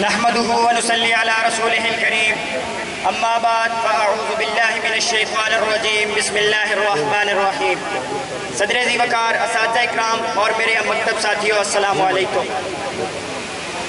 نحمده ونصلي على رسوله الكريم اما بعد فاعوذ باللہ من الشیطان الرجیم بسم اللہ الرحمن الرحیم صدر زی وقار، اساتذہ اکرام اور میرے مکتب ساتھیوں السلام علیکم.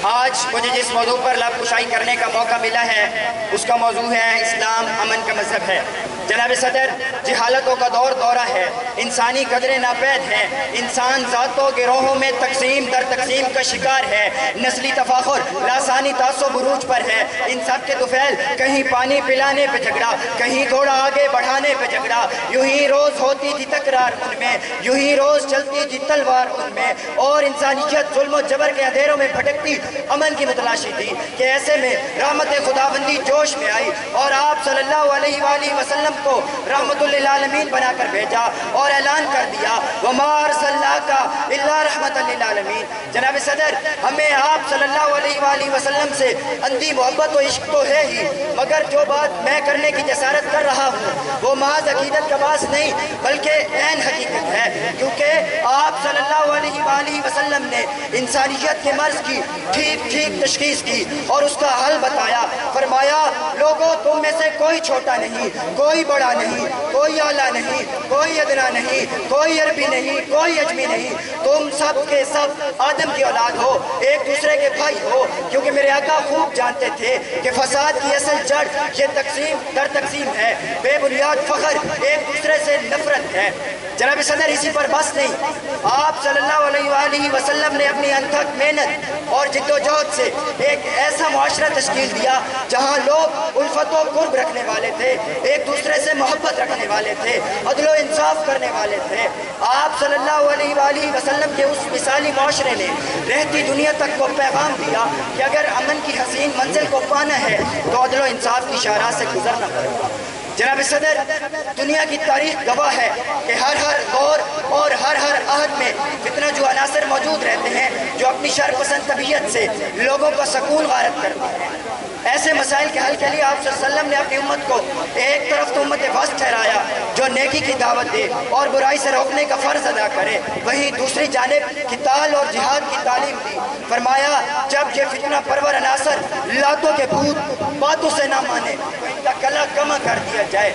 آج مجھے جس موضوع پر لب کشائی کرنے کا موقع ملا ہے، اس کا موضوع ہے اسلام امن کا مذہب ہے۔ جناب صدر، جہالتوں کا دور دورہ ہے، انسانی قدریں ناپید ہیں، انسان ذاتوں گروہوں میں تقسیم در تقسیم کا شکار ہے، نسلی تفاخر، لاسانی تاثر بروج پر ہے۔ ان سب کے دفیل کہیں پانی پلانے پہ جھگڑا، کہیں گھوڑا آگے بڑھانے پہ جھگڑا۔ یوں ہی روز ہوتی تھی تکرار ان میں، یوں ہی روز چلتی تھی تلوار ان میں۔ اور انسانیت ظلم و جبر کے اندھیروں میں بھٹکتی امن کی متلاشی تھی کہ ایسے میں رحمت خداوندی جوش میں آئی اور آپ صلی اللہ علیہ وآلہ وسلم کو رحمت للعالمین بنا کر بھیجا اور اعلان کر دیا، وَمَا رَسَلَّا کا اللہ رحمت للعالمین جناب صدر، ہمیں آپ صلی اللہ علیہ وآلہ وسلم سے اندھی محبت و عشق تو ہے ہی، مگر جو بات میں کرنے کی جسارت کر رہا ہوں، وہ محض عقیدت کا باس نہیں، بلکہ عین حقیقت ہے کیونکہ آپ صلی اللہ علیہ وآلہ وسلم نے انسانیت کے مرض کی، ٹھیک ٹھیک تشخیص کی اور اس کا حل بتایا۔ فرمایا لوگوں، تم میں سے کوئی چھوٹا نہیں، کوئی بڑا نہیں، کوئی اعلیٰ نہیں، کوئی ادنا نہیں، کوئی عربی نہیں، کوئی اجمی نہیں۔ تم سب کے سب آدم کی اولاد ہو، ایک دوسرے کے بھائی ہو۔ کیونکہ میرے آقا خوب جانتے تھے کہ فساد کی اصل جڑ، یہ تقسیم در تقسیم ہے۔ بے بنیاد فخر ایک دوسرے سے نفرت ہے۔ جناب صدر، اسی پر بس نہیں۔ آپ صلی اللہ علیہ وآلہ وسلم نے اپنی انتھک محنت اور جد و جہد سے ایک ایسا معاشرہ تشکیل دیا جہاں لوگ الفت و قرب رکھنے والے تھے، ایک دوسرے سے محبت رکھنے والے تھے، عدل و انصاف کرنے والے تھے۔ آپ صلی اللہ علیہ وآلہ وسلم کے اس مثالی معاشرے نے رہتی دنیا تک کو پیغام دیا کہ اگر امن کی حسین منزل کو پانا ہے تو عدل و انصاف کی شاہراہ سے گزرنا پڑے گا۔ جناب صدر، دنیا کی تاریخ گواہ ہے کہ ہر ہر دور اور ہر ہر عہد میں فتنہ جو عناصر موجود رہتے ہیں جو اپنی شر پسند طبیعت سے، لوگوں کا سکون غارت کرتے ایسے مسائل کے حل کے لیے آپ صلی اللہ علیہ وسلم نے اپنی امت کو ایک طرف تو امت وسط ٹھہرایا، جو نیکی کی دعوت دے اور برائی سے روکنے کا فرض ادا کرے۔ وہیں دوسری جانب قتال اور جہاد کی تعلیم دی۔ فرمایا، جب یہ فتنہ پرور عناصر لاتوں کے بھوت باتوں سے نہ مانے تو ان کا کلا کما کر دیا جائے۔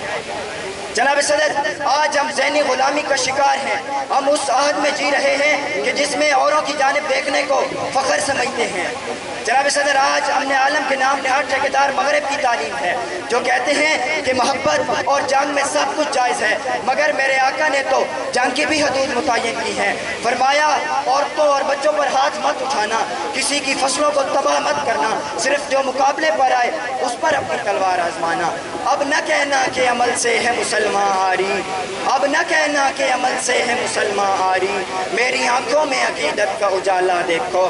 جناب صدر، آج ہم ذہنی غلامی کا شکار ہیں۔ ہم اس عہد میں جی رہے ہیں کہ جس میں اوروں کی جانب دیکھنے کو فخر سمجھتے ہیں۔ جناب صدر، آج امن عالم کے نام نہاد ٹھیکیدار مغرب کی تعلیم ہے، جو کہتے ہیں کہ محبت اور جنگ میں سب کچھ جائز ہے، مگر میرے آقا نے تو جنگ کی بھی حدود متعین کی ہیں۔ فرمایا، عورتوں اور بچوں پر ہاتھ مت اٹھانا، کسی کی فصلوں کو تباہ مت کرنا، صرف جو مقابلے پر آئے، اس پر اپنی تلوار آزمانا۔ اب نہ کہنا کہ عمل سے ہے مسلمان آری اب نہ کہنا کہ عمل سے ہے مسلمان آری میری آنکھوں میں عقیدت کا اجالا دیکھو۔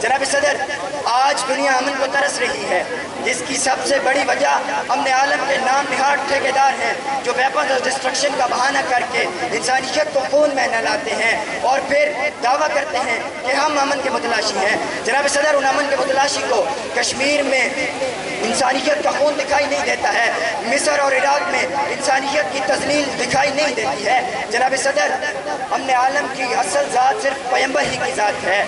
جناب صدر، آج دنیا امن کو ترس رہی ہے۔ جس کی سب سے بڑی وجہ امن عالم کے نام نہاد ٹھیکیدار ہیں، جو ویپنز اور ڈسٹرکشن کا بہانہ کر کے انسانیت کو خون میں نلاتے ہیں۔ اور پھر دعویٰ کرتے ہیں کہ ہم امن کے متلاشی ہیں۔ جناب صدر، ان امن کے متلاشی کو کشمیر میں انسانیت کا خون دکھائی نہیں دیتا ہے، مصر اور عراق میں انسانیت کی تزلیل دکھائی نہیں دیتی ہے۔ جناب صدر، امن عالم کی اصل ذات صرف پیمبر ہی کی ذات ہے۔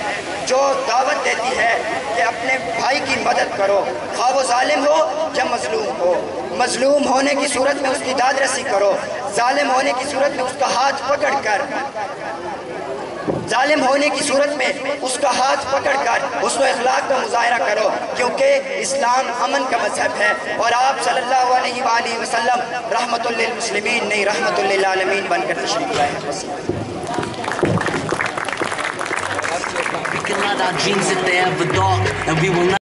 جو دعوت دیتی ہے کہ اپنے بھائی کی مدد کرو۔ خواہ وہ ظالم ہو یا مظلوم ہو۔ مظلوم ہونے کی صورت میں اس کی داد رسی کرو۔ ظالم ہونے کی صورت میں اس کا ہاتھ پکڑ کر۔ ظالم ہونے کی صورت میں اس کا ہاتھ پکڑ کر اس و اخلاق کا مظاہرہ کرو، کیونکہ اسلام امن کا مذہب ہے۔ اور آپ صلی اللہ علیہ وآلہ وسلم رحمت للمسلمین، نہیں رحمت للعالمین بن کر تشریف لائے۔ We can let our dreams if they ever dark, and we will not.